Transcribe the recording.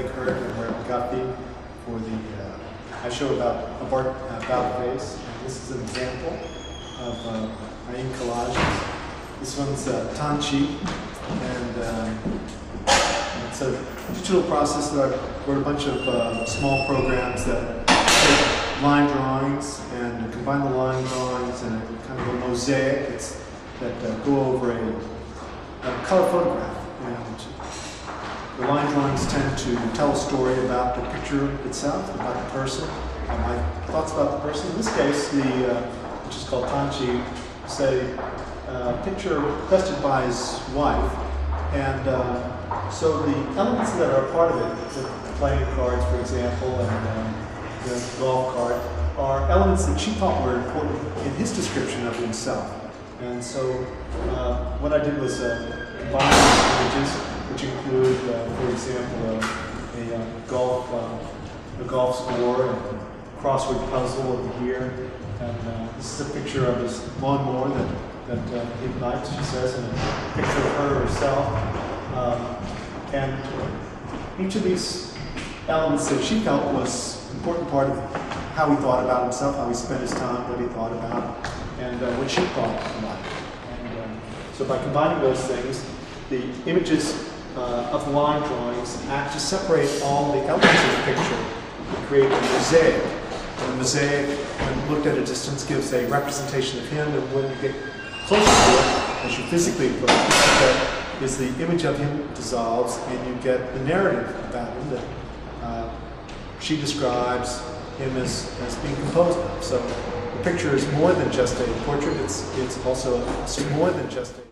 Blake Hurt and Mary McGuffey for the, uh, I show about, a about, about. And this is an example of uh, my ink collages. This one's uh, Tanchi, and um, it's a digital process that I wrote a bunch of uh, small programs that take line drawings and combine the line drawings and kind of a mosaic that uh, go over a, a color photograph. And drawings tend to tell a story about the picture itself, about the person, uh, my thoughts about the person. In this case, the uh, which is called Tanchi, say uh, picture requested by his wife, and uh, so the elements that are part of it, the playing cards, for example, and um, the golf cart, are elements that she thought were important in his description of himself. And so uh, what I did was uh, combine example, of a uh, golf uh, a golf score and a crossword puzzle over here. And uh, this is a picture of his lawnmower that, that uh, he likes, she says, and a picture of her herself. Um, and each of these elements that she felt was an important part of how he thought about himself, how he spent his time, what he thought about, and uh, what she thought about. And um, so by combining those things, the images uh, of line drawings act to separate all the elements of the picture and create a mosaic. And the mosaic, when looked at a distance, gives a representation of him, and when you get closer to it, as you physically look, that is the image of him dissolves, and you get the narrative about him that uh, she describes him as, as being composed of. So the picture is more than just a portrait, it's, it's also more than just a